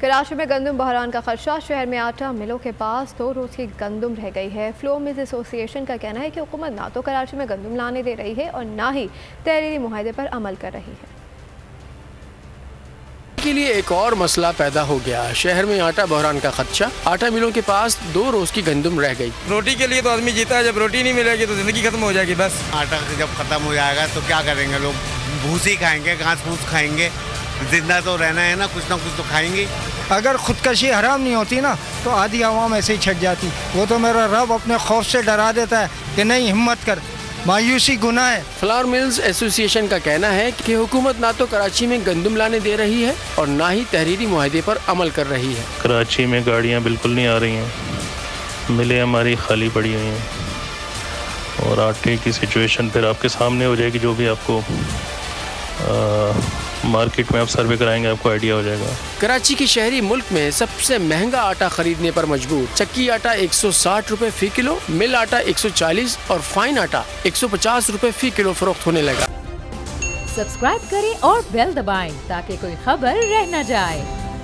कराची में गंदम बहरान का खदशा शहर में आटा मिलों के पास दो रोज़ की गंदम रह गई है। फ्लो मिल्स एसोसिएशन का कहना है कि हुकूमत ना तो कराची में गंदम लाने दे रही है और ना ही तहरीरी माहे पर अमल कर रही है। के लिए एक और मसला पैदा हो गया। शहर में आटा बहरान का खदशा आटा मिलों के पास दो रोज की गंदम रह गई। रोटी के लिए तो आदमी जीता है जब रोटी नहीं मिलेगी तो ज़िंदगी खत्म हो जाएगी बस। आटा जब खत्म हो जाएगा तो क्या करेंगे लोग? भूसी खाएँगे घास फूस खाएँगे। ज़िंदा तो रहना है ना कुछ ना कुछ तो खाएँगे। अगर खुदकशी हराम नहीं होती ना तो आधी आवाम ऐसे ही छट जाती। वो तो मेरा रब अपने खौफ से डरा देता है कि नहीं हिम्मत कर। मायूसी गुना है। फ्लावर मिल्स एसोसिएशन का कहना है कि हुकूमत ना तो कराची में गंदम लाने दे रही है और ना ही तहरीरी माहे पर अमल कर रही है। कराची में गाड़ियाँ बिल्कुल नहीं आ रही हैं। मिले हमारी खाली पड़ी हुई हैं। और आटे की सिचुएशन फिर आपके सामने हो जाएगी जो भी आपको आ, मार्केट में आप सर्वे कराएँगे आपको आइडिया हो जाएगा। कराची की शहरी मुल्क में सबसे महँगा आटा खरीदने पर मजबूर। चक्की आटा 160 रुपए फ़ी किलो मिल आटा 140 और फाइन आटा 150 रुपए फ़ी किलो फरोख्त होने लगा। सब्सक्राइब करें और बेल दबाएँ ताकि कोई खबर रह न जाए।